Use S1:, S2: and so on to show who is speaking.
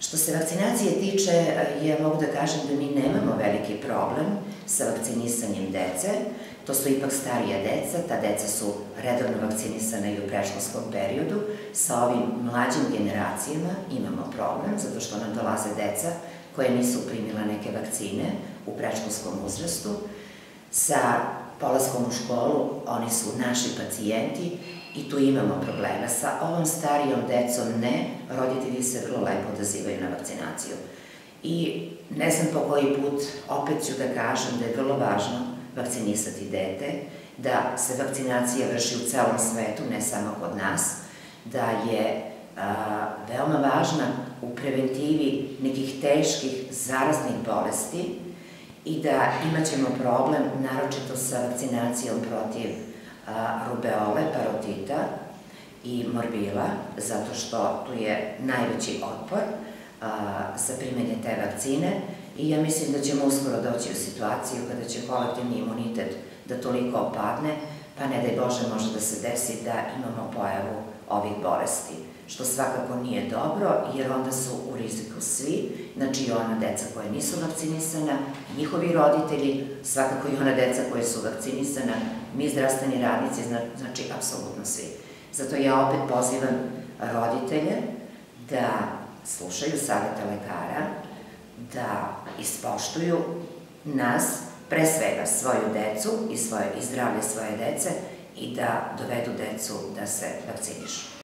S1: Što se vakcinacije tiče, ja mogu da kažem da mi nemamo veliki problem sa vakcinisanjem dece. To su ipak starija deca, ta deca su redovno vakcinisana i u preškolskom periodu. Sa ovim mlađim generacijama imamo problem, zato što nam dolaze deca koje nisu primila neke vakcine u preškolskom uzrastu. Sa polaskom u školu oni su naši pacijenti i tu imamo problema. Sa ovom starijom decom ne, roditelji se vrlo lepo odazivaju na vakcinaciju. I ne znam po koji put, opet ću da kažem da je vrlo važno vakcinisati dete, da se vakcinacija vrši u celom svetu, ne samo kod nas, da je veoma važna u preventivi nekih teških zaraznih bolesti i da imaćemo problem naročito sa vakcinacijom protiv rubeole, parotita i morbila, zato što tu je najveći otpor sa primjenje te vakcine i ja mislim da ćemo uskoro doći u situaciju kada će kolektivni imunitet da toliko opadne, pa ne daj Bože može da se desi da imamo pojavu ovih bolesti, što svakako nije dobro, jer onda su u riziku svi, znači i ona deca koja nisu vakcinisana, njihovi roditelji, svakako i ona deca koja su vakcinisana, mi zdravstveni radnici, znači apsolutno svi. Zato ja opet pozivam roditelje da slušaju savete lekara, da ispoštuju nas, pre svega svoju decu i, svoje, zdravlje svoje dece i da dovedu decu da se vakcinišu.